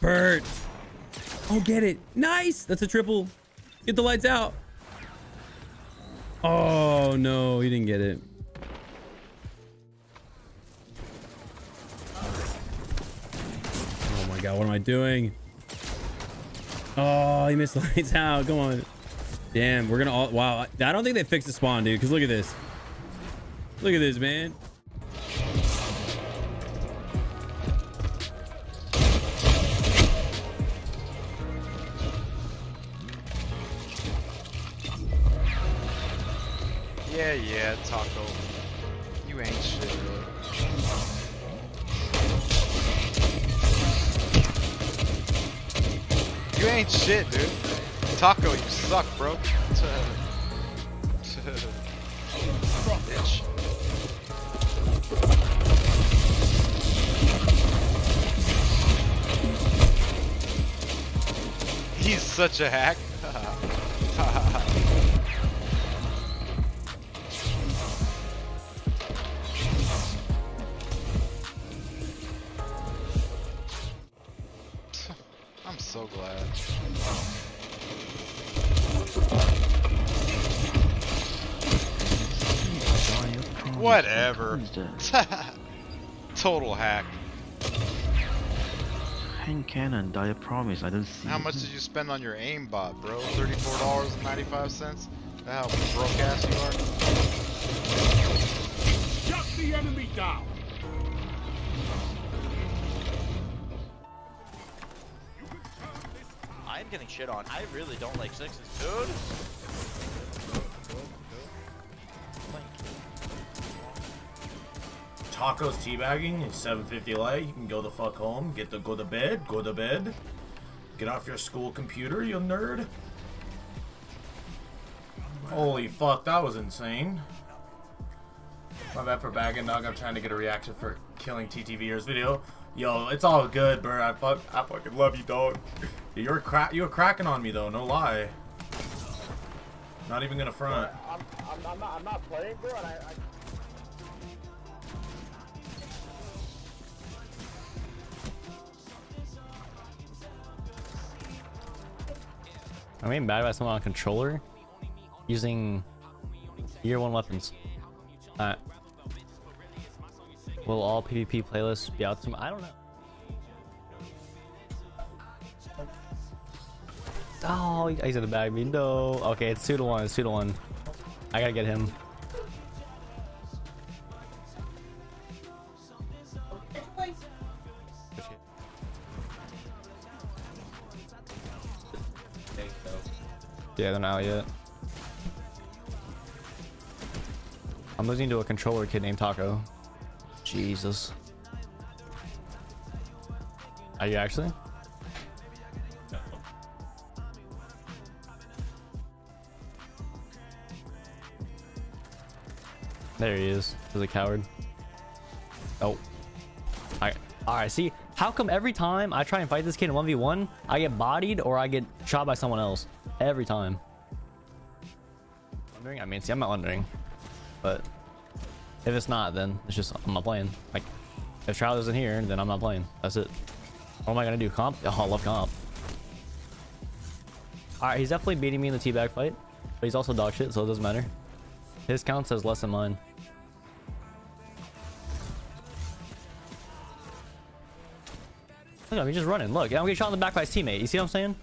Bert. Oh, get it. Nice. That's a triple. Get the lights out. Oh, no. He didn't get it. Oh, my God. What am I doing? Oh, he missed the lights out. Come on. Damn. We're going to all... Wow. I don't think they fixed the spawn, dude. Because look at this. Look at this, man. Yeah, yeah, Taco. You ain't shit, really. You ain't shit, dude. Taco, you suck, bro. Bitch. He's such a hack. so glad. Whatever. Total hack. Hand cannon, dire promise. I don't see. How much did you spend on your aimbot, bro? Thirty-four dollars and ninety-five cents. How broke ass you are. Shut the enemy down. I'm getting shit on. I really don't like sixes, dude. Tacos teabagging is 750 light. You can go the fuck home. Get to go to bed. Go to bed. Get off your school computer, you nerd. Holy fuck, that was insane. My bad for bagging, dog. I'm trying to get a reaction for killing TTVer's video. Yo, it's all good, bro. I fuck, I fucking love you, dog. You're cra you were cracking on me though, no lie. Not even gonna front. I'm, I'm, I'm, not, I'm not playing, bro, and I, I I'm getting bad by someone on controller using year one weapons. Alright. Will all PvP playlists be out tomorrow? I don't know. Oh, he's in the bag me. No. Okay, it's two to one. It's two to one. I gotta get him. Yeah, they're not out yet. I'm losing to a controller kid named Taco. Jesus. Are you actually? There he is. He's a coward. Oh. Alright. Alright, see? How come every time I try and fight this kid in 1v1, I get bodied or I get shot by someone else? Every time. Wondering? I mean, see, I'm not wondering. But if it's not, then it's just, I'm not playing. Like, if Charlie isn't here, then I'm not playing. That's it. What am I going to do? Comp? Oh, I love comp. Alright, he's definitely beating me in the teabag fight. But he's also dog shit, so it doesn't matter. His count says less than mine. Look at him, he's just running. Look, I'm getting shot in the back by his teammate. You see what I'm saying?